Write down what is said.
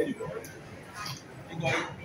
Igual.